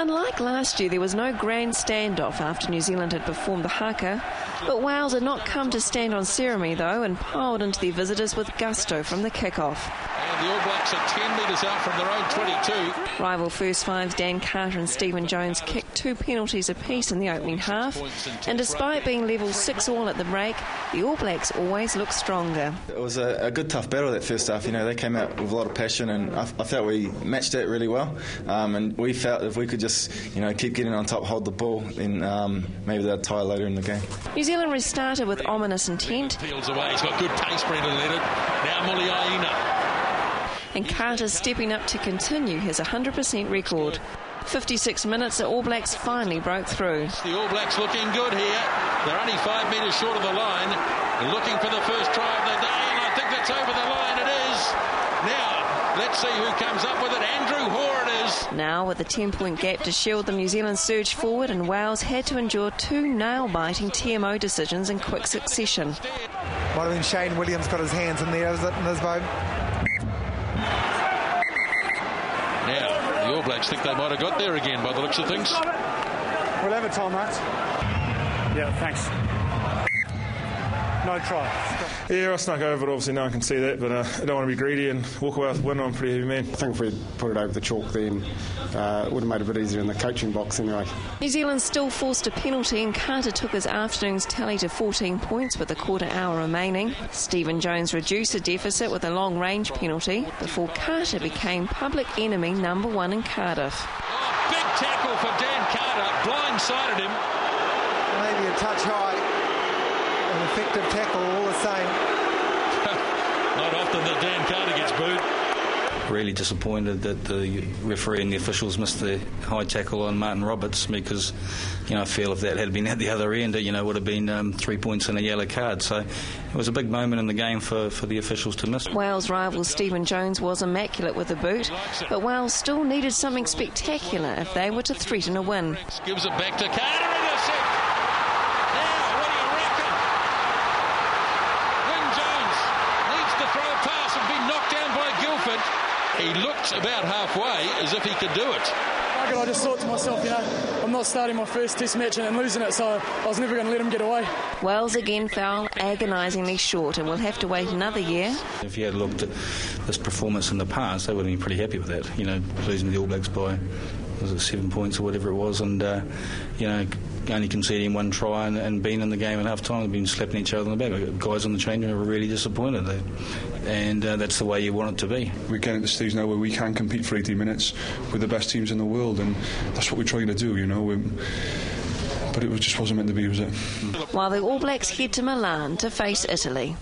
Unlike last year, there was no grand standoff after New Zealand had performed the haka. But Wales had not come to stand on ceremony, though, and piled into their visitors with gusto from the kick-off. And the All Blacks are 10 metres out from their own 22. Rival first fives Dan Carter and Stephen Jones kicked two penalties apiece in the opening half. And despite being level 6 all at the break, the All Blacks always look stronger. It was a, a, good, tough battle that first half. You know, they came out with a lot of passion, and I, I felt we matched it really well. Um, and we felt if we could just, you know, keep getting on top, hold the ball, then um, maybe they'd tie later in the game. New Zealand restarted with ominous intent. Fields away. He's got good pace, Brendon Leonard. Now Muliaina and Carter's stepping up to continue his 100% record. 56 minutes, the All Blacks finally broke through. The All Blacks looking good here. They're only five metres short of the line. They're looking for the first try of the day, and I think that's over the line. It is. Now, let's see who comes up with it. Andrew Hore it is. Now, with a 10 point gap to shield the New Zealand surged forward, and Wales had to endure two nail biting TMO decisions in quick succession. Might have been Shane Williams got his hands in there, is it, in his boat? Now, the All Blacks think they might have got there again by the looks of things. We'll have a time, mate. Yeah, thanks. No try. Yeah, I snuck over it. Obviously, no one can see that, but uh, I don't want to be greedy and walk away with a win. I'm a pretty heavy man. I think if we'd put it over the chalk, then uh, it would have made it a bit easier in the coaching box anyway. New Zealand still forced a penalty, and Carter took his afternoon's tally to 14 points with a quarter hour remaining. Stephen Jones reduced the deficit with a long range penalty before Carter became public enemy number one in Cardiff. Oh, big tackle for Dan Carter, blindsided him. Maybe a touch high an effective tackle all the same. Not often that Dan Carter gets booed. Really disappointed that the referee and the officials missed the high tackle on Martyn Roberts because, you know, I feel if that had been at the other end, it, you know, would have been um, three points and a yellow card. So it was a big moment in the game for, for the officials to miss. Wales rival Stephen Jones was immaculate with the boot, but Wales still needed something spectacular if they were to threaten a win. Gives it back to Carter, He looked about halfway as if he could do it. I just thought to myself, you know, I'm not starting my first test match and then losing it, so I was never going to let him get away. Wales again fell agonisingly short and will have to wait another year. If you had looked at this performance in the past, they would have been pretty happy with that. You know, losing the All Blacks by was it seven points or whatever it was, and uh, you know only conceding one try and, and being in the game at half time, they've been slapping each other on the back. Guys on the change room are really disappointed, they, and uh, that's the way you want it to be. We're getting at the stage now where we can compete for 80 minutes with the best teams in the world, and that's what we're trying to do, you know. We're, but it just wasn't meant to be, was it? While the All Blacks head to Milan to face Italy.